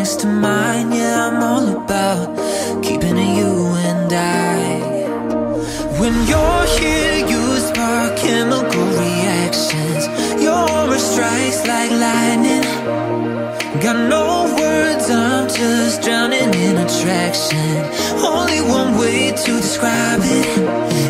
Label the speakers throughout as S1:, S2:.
S1: next to mine. Yeah, I'm all about keeping it you and I. When you're here, you spark chemical reactions. Your aura strikes like lightning. Got no words, I'm just drowning in attraction. Only one way to describe it.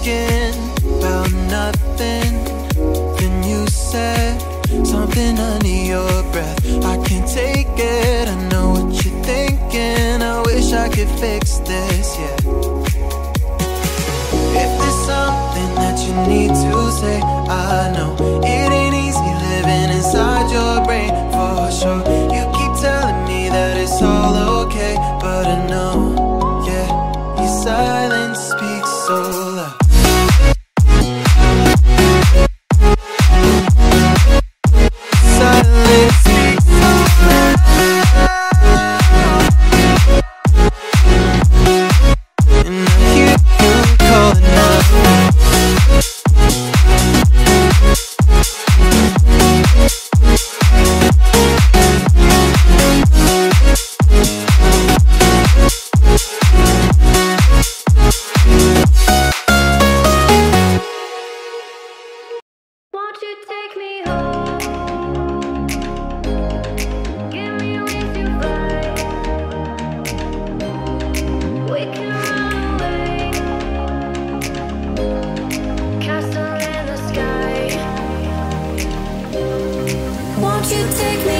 S1: About nothing. Then you said something under your breath. I can't take it. I know what you're thinking. I wish I could fix this, yeah. If there's something that you need to say, I know it ain't easy living inside your brain for sure. You keep telling me that it's all okay, but I know, yeah, your silence speaks so take me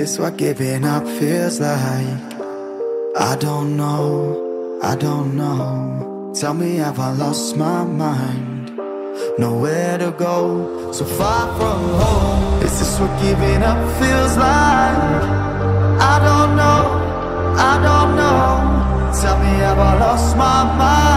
S2: This what giving up feels like? I don't know, I don't know Tell me have I lost my mind? Nowhere to go, so far from home Is this what giving up feels like? I don't know, I don't know Tell me have I lost my mind?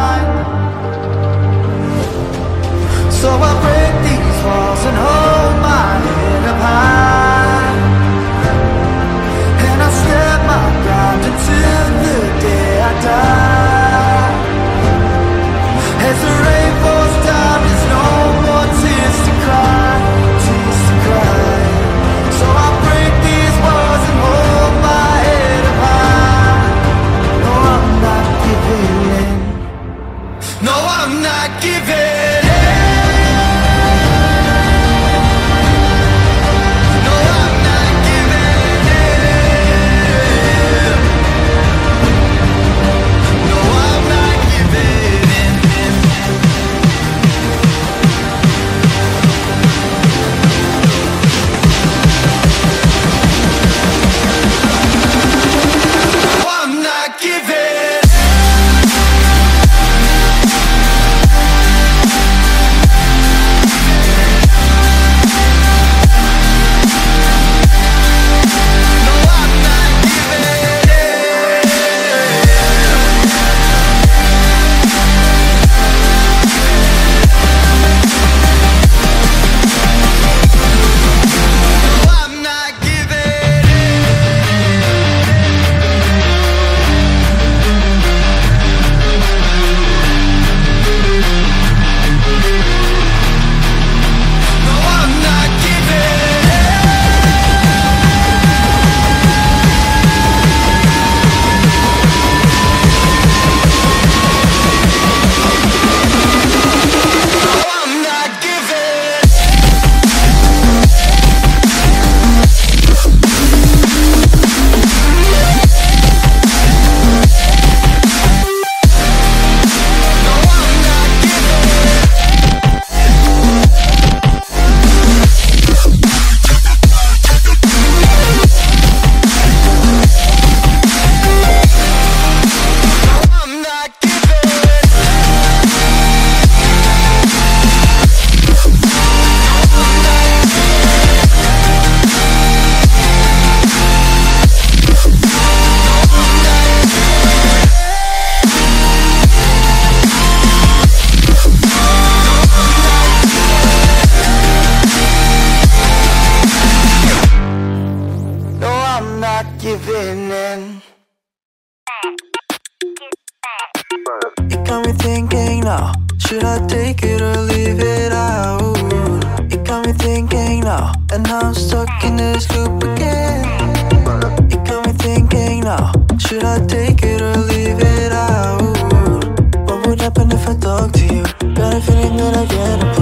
S2: Giving in.
S1: It got me thinking now, should I take it or leave it out? It got me thinking now, and I'm stuck in this loop again. It got me thinking now, should I take it or leave it out? What would happen if I talk to you? Got a feeling that I get